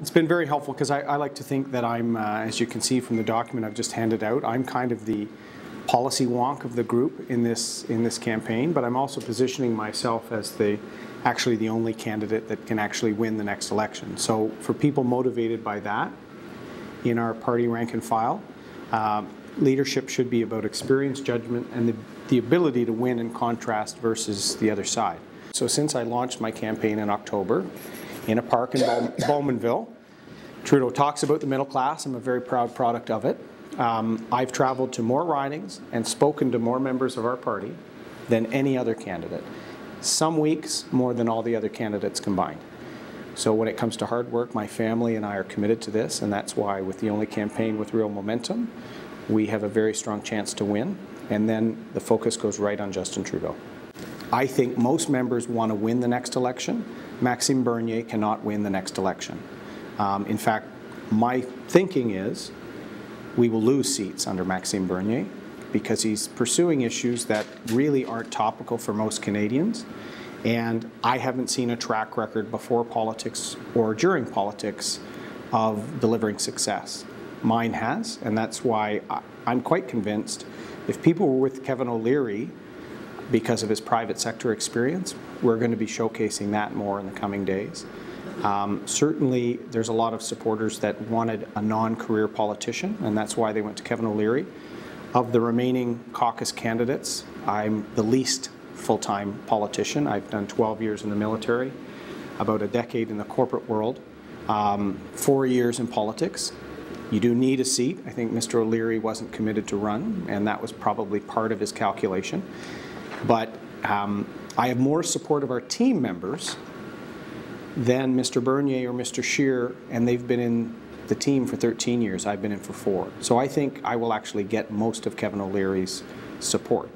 It's been very helpful because I, I, like to think that I'm, uh, as you can see from the document I've just handed out, I'm kind of the policy wonk of the group in this in this campaign, but I'm also positioning myself as the actually the only candidate that can actually win the next election. So for people motivated by that in our party rank and file, uh, leadership should be about experience, judgment, and the, the ability to win in contrast versus the other side. So since I launched my campaign in October, in a park in Bowmanville. Trudeau talks about the middle class. I'm a very proud product of it. Um, I've traveled to more ridings and spoken to more members of our party than any other candidate. Some weeks more than all the other candidates combined. So when it comes to hard work, my family and I are committed to this, and that's why with the only campaign with real momentum, we have a very strong chance to win, and then the focus goes right on Justin Trudeau. I think most members want to win the next election. Maxime Bernier cannot win the next election. Um, in fact, my thinking is we will lose seats under Maxime Bernier because he's pursuing issues that really aren't topical for most Canadians. And I haven't seen a track record before politics or during politics of delivering success. Mine has, and that's why I'm quite convinced if people were with Kevin O'Leary because of his private sector experience. We're going to be showcasing that more in the coming days. Um, certainly, there's a lot of supporters that wanted a non-career politician, and that's why they went to Kevin O'Leary. Of the remaining caucus candidates, I'm the least full-time politician. I've done 12 years in the military, about a decade in the corporate world, um, four years in politics. You do need a seat. I think Mr. O'Leary wasn't committed to run, and that was probably part of his calculation. But um, I have more support of our team members than Mr. Bernier or Mr. Scheer, and they've been in the team for 13 years. I've been in for four. So I think I will actually get most of Kevin O'Leary's support.